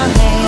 my hand